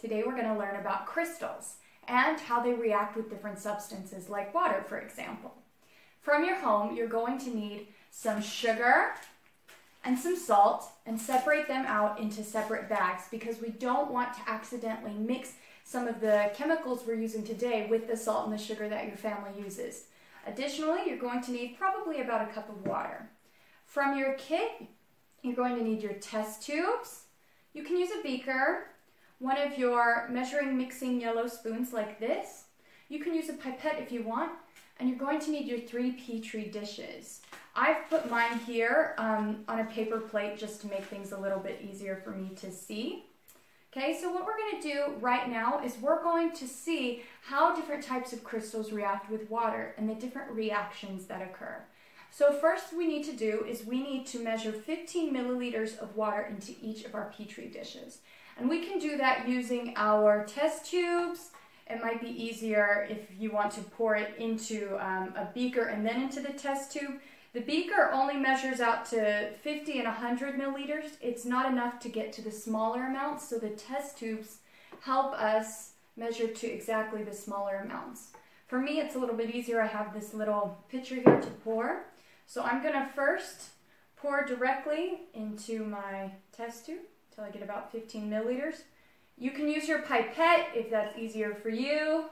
Today we're going to learn about crystals and how they react with different substances like water, for example. From your home, you're going to need some sugar and some salt and separate them out into separate bags because we don't want to accidentally mix some of the chemicals we're using today with the salt and the sugar that your family uses. Additionally, you're going to need probably about a cup of water. From your kit, you're going to need your test tubes. You can use a beaker one of your measuring mixing yellow spoons like this. You can use a pipette if you want, and you're going to need your three Petri dishes. I've put mine here um, on a paper plate just to make things a little bit easier for me to see. Okay, so what we're going to do right now is we're going to see how different types of crystals react with water and the different reactions that occur. So first we need to do is we need to measure 15 milliliters of water into each of our Petri dishes. And we can do that using our test tubes. It might be easier if you want to pour it into um, a beaker and then into the test tube. The beaker only measures out to 50 and 100 milliliters. It's not enough to get to the smaller amounts, so the test tubes help us measure to exactly the smaller amounts. For me, it's a little bit easier. I have this little pitcher here to pour. So I'm going to first pour directly into my test tube until I get about 15 milliliters. You can use your pipette if that's easier for you.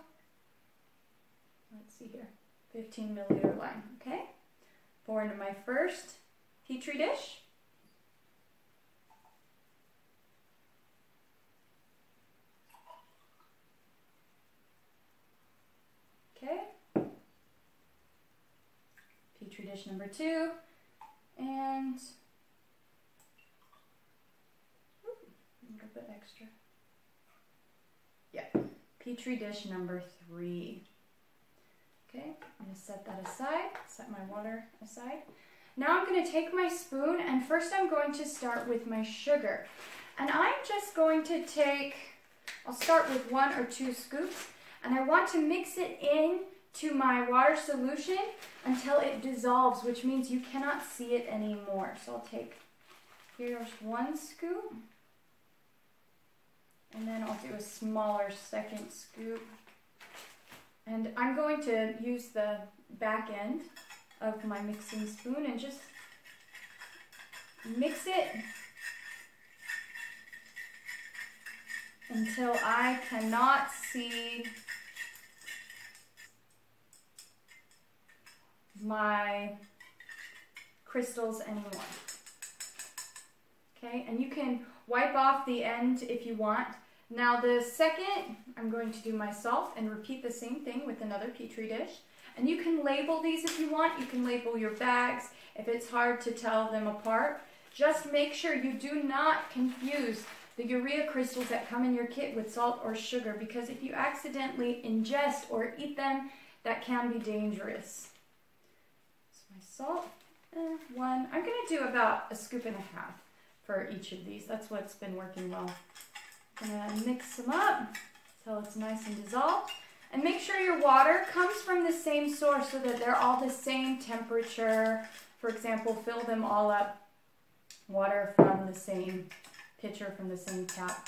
Let's see here, 15 milliliter line, okay? Pour into my first Petri dish. Okay. Petri dish number two. And bit extra. Yeah, Petri dish number three. Okay, I'm gonna set that aside, set my water aside. Now I'm gonna take my spoon and first I'm going to start with my sugar. And I'm just going to take, I'll start with one or two scoops and I want to mix it in to my water solution until it dissolves, which means you cannot see it anymore. So I'll take, here's one scoop. And then I'll do a smaller second scoop. And I'm going to use the back end of my mixing spoon and just mix it until I cannot see my crystals anymore. Okay, and you can Wipe off the end if you want. Now the second, I'm going to do myself and repeat the same thing with another Petri dish. And you can label these if you want. You can label your bags if it's hard to tell them apart. Just make sure you do not confuse the urea crystals that come in your kit with salt or sugar because if you accidentally ingest or eat them, that can be dangerous. So my salt, eh, one. I'm going to do about a scoop and a half for each of these. That's what's been working well. I'm gonna mix them up until it's nice and dissolved. And make sure your water comes from the same source so that they're all the same temperature. For example, fill them all up water from the same pitcher, from the same tap.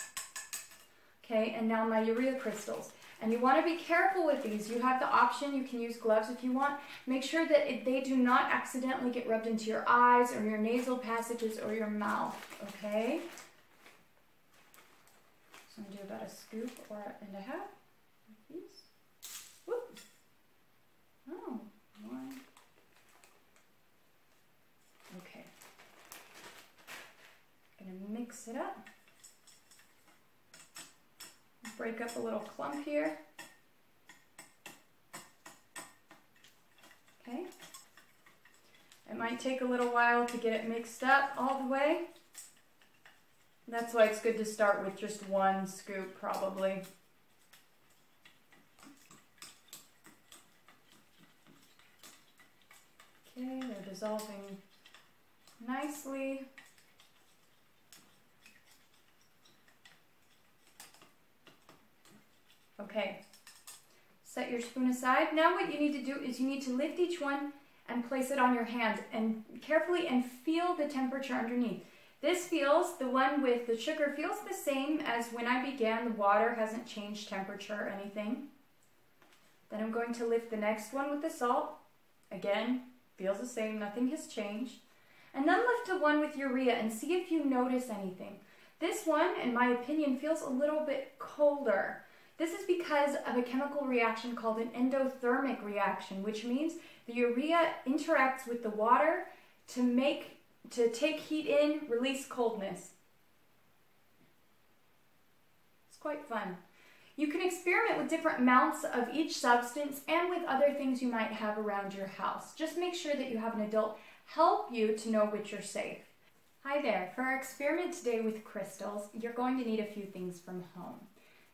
Okay, and now my urea crystals. And you want to be careful with these. You have the option, you can use gloves if you want. Make sure that it, they do not accidentally get rubbed into your eyes or your nasal passages or your mouth, okay? So I'm going to do about a scoop or and a half. Whoop. Oh, one. Okay. Gonna mix it up break up a little clump here. Okay. It might take a little while to get it mixed up all the way. That's why it's good to start with just one scoop probably. Okay, they're dissolving nicely. Okay, set your spoon aside. Now what you need to do is you need to lift each one and place it on your hand and carefully and feel the temperature underneath. This feels, the one with the sugar feels the same as when I began. The water hasn't changed temperature or anything. Then I'm going to lift the next one with the salt. Again, feels the same, nothing has changed. And then lift the one with urea and see if you notice anything. This one, in my opinion, feels a little bit colder. This is because of a chemical reaction called an endothermic reaction, which means the urea interacts with the water to make to take heat in, release coldness. It's quite fun. You can experiment with different amounts of each substance and with other things you might have around your house. Just make sure that you have an adult help you to know which are safe. Hi there. For our experiment today with crystals, you're going to need a few things from home.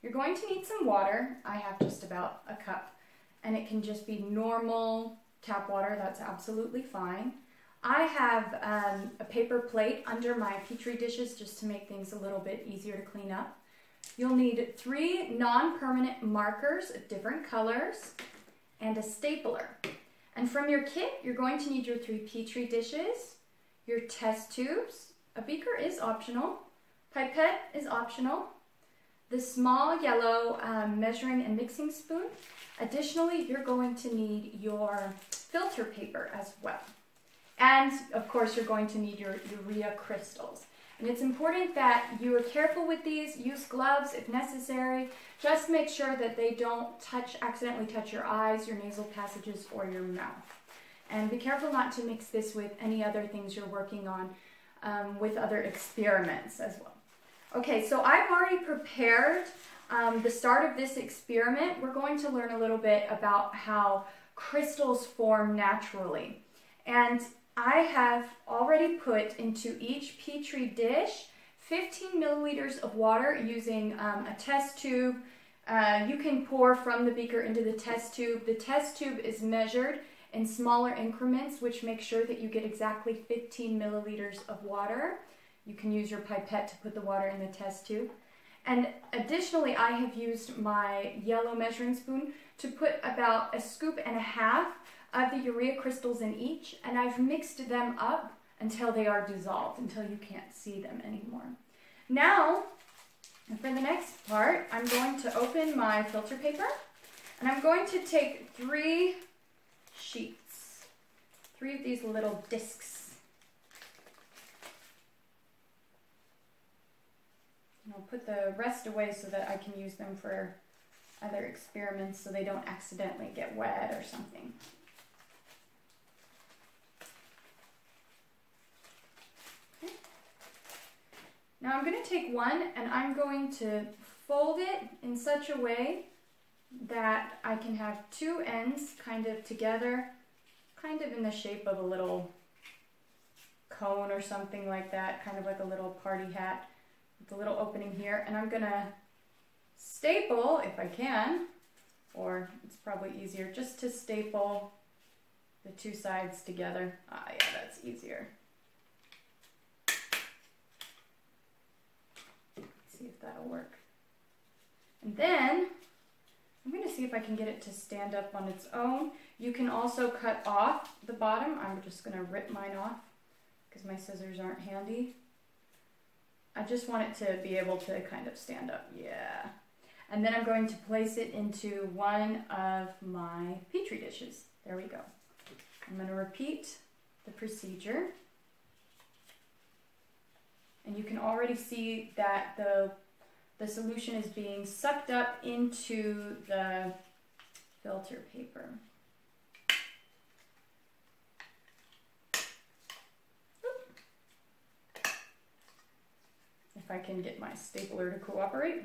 You're going to need some water. I have just about a cup, and it can just be normal tap water. That's absolutely fine. I have um, a paper plate under my Petri dishes just to make things a little bit easier to clean up. You'll need three non-permanent markers of different colors and a stapler. And from your kit, you're going to need your three Petri dishes, your test tubes, a beaker is optional, pipette is optional, the small yellow um, measuring and mixing spoon. Additionally, you're going to need your filter paper as well. And of course, you're going to need your urea crystals. And it's important that you are careful with these, use gloves if necessary. Just make sure that they don't touch, accidentally touch your eyes, your nasal passages, or your mouth. And be careful not to mix this with any other things you're working on um, with other experiments as well. Okay, so I've already prepared um, the start of this experiment. We're going to learn a little bit about how crystals form naturally. And I have already put into each Petri dish 15 milliliters of water using um, a test tube. Uh, you can pour from the beaker into the test tube. The test tube is measured in smaller increments, which make sure that you get exactly 15 milliliters of water. You can use your pipette to put the water in the test tube. And additionally, I have used my yellow measuring spoon to put about a scoop and a half of the urea crystals in each, and I've mixed them up until they are dissolved, until you can't see them anymore. Now, for the next part, I'm going to open my filter paper, and I'm going to take three sheets, three of these little discs. I'll put the rest away so that I can use them for other experiments so they don't accidentally get wet or something. Now I'm going to take one and I'm going to fold it in such a way that I can have two ends kind of together, kind of in the shape of a little cone or something like that, kind of like a little party hat a little opening here. And I'm to staple, if I can, or it's probably easier just to staple the two sides together. Ah, yeah, that's easier. see if that'll work. And then I'm to see if I can get it to stand up on its own. You can also cut off the bottom. I'm just to rip mine off because my scissors aren't handy. I just want it to be able to kind of stand up. Yeah. And then I'm going to place it into one of my Petri dishes. There we go. I'm going to repeat the procedure. And you can already see that the, the solution is being sucked up into the filter paper. If I can get my stapler to cooperate.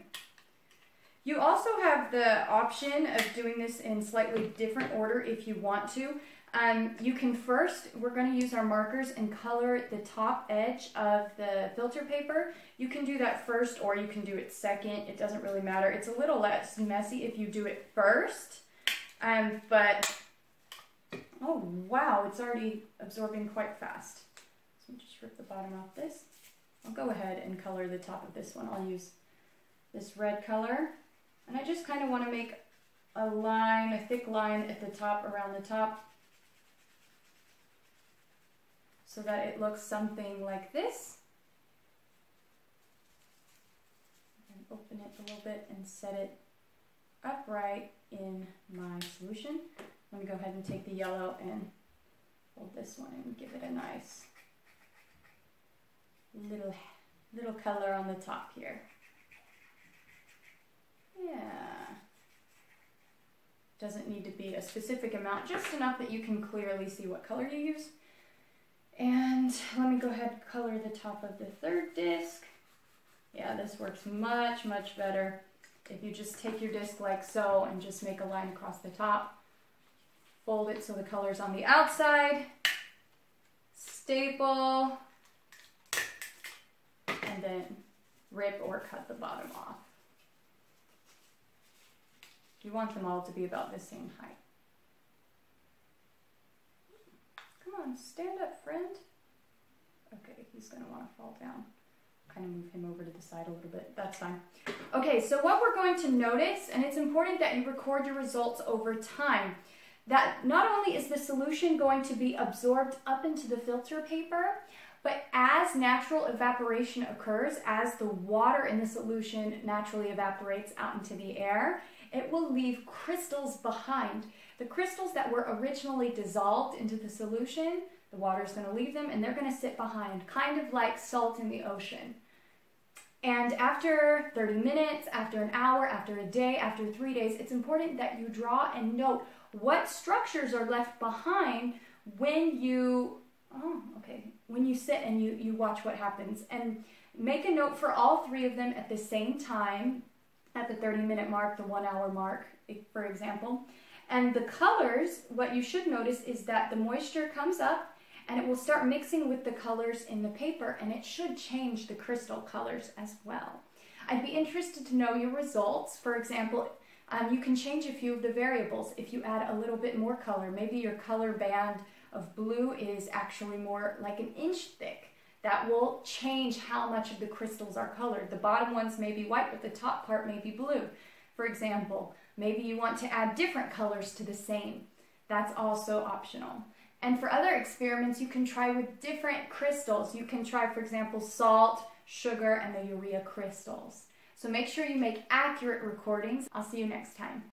You also have the option of doing this in slightly different order if you want to. Um, you can first, we're going to use our markers and color the top edge of the filter paper. You can do that first or you can do it second. It doesn't really matter. It's a little less messy if you do it first. Um, but, oh wow, it's already absorbing quite fast. So just rip the bottom off this. I'll go ahead and color the top of this one. I'll use this red color. And I just kind of want to make a line, a thick line at the top, around the top, so that it looks something like this. And open it a little bit and set it upright in my solution. I'm going to go ahead and take the yellow and hold this one and give it a nice little, little color on the top here. Yeah. Doesn't need to be a specific amount, just enough that you can clearly see what color you use. And let me go ahead and color the top of the third disc. Yeah, this works much, much better if you just take your disc like so and just make a line across the top. Fold it so the color's on the outside. Staple. Then rip or cut the bottom off. You want them all to be about the same height. Come on, stand up, friend. Okay, he's gonna wanna fall down. Kind of move him over to the side a little bit. That's fine. Okay, so what we're going to notice, and it's important that you record your results over time, that not only is the solution going to be absorbed up into the filter paper, but as natural evaporation occurs, as the water in the solution naturally evaporates out into the air, it will leave crystals behind. The crystals that were originally dissolved into the solution, the water is going to leave them and they're going to sit behind, kind of like salt in the ocean. And after 30 minutes, after an hour, after a day, after three days, it's important that you draw and note what structures are left behind when you, oh, okay, when you sit and you, you watch what happens. And make a note for all three of them at the same time at the 30 minute mark, the one hour mark, for example. And the colors, what you should notice is that the moisture comes up and it will start mixing with the colors in the paper and it should change the crystal colors as well. I'd be interested to know your results. For example, um, you can change a few of the variables if you add a little bit more color. Maybe your color band of blue is actually more like an inch thick that will change how much of the crystals are colored. The bottom ones may be white, but the top part may be blue. For example, maybe you want to add different colors to the same. That's also optional. And for other experiments, you can try with different crystals. You can try, for example, salt, sugar, and the urea crystals. So make sure you make accurate recordings. I'll see you next time.